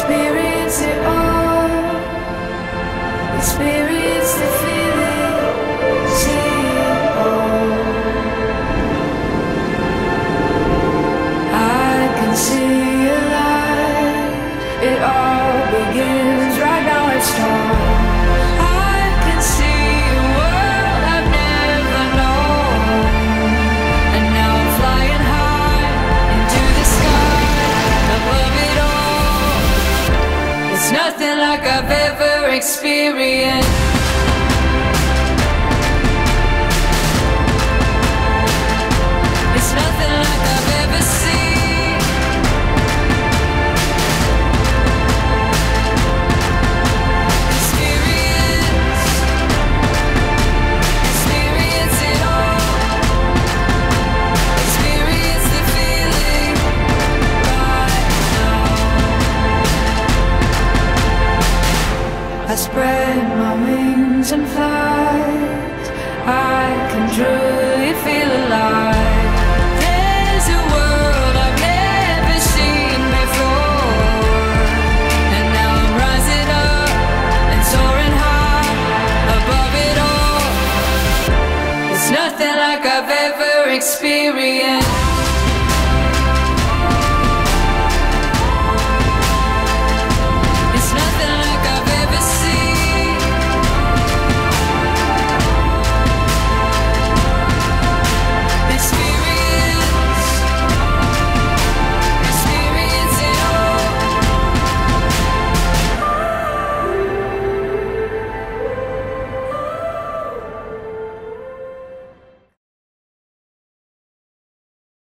experience nothing like I've ever experienced. I spread my wings and fly I can truly feel alive. There's a world I've never seen before. And now I'm rising up and soaring high Above it all. It's nothing like I've ever experienced.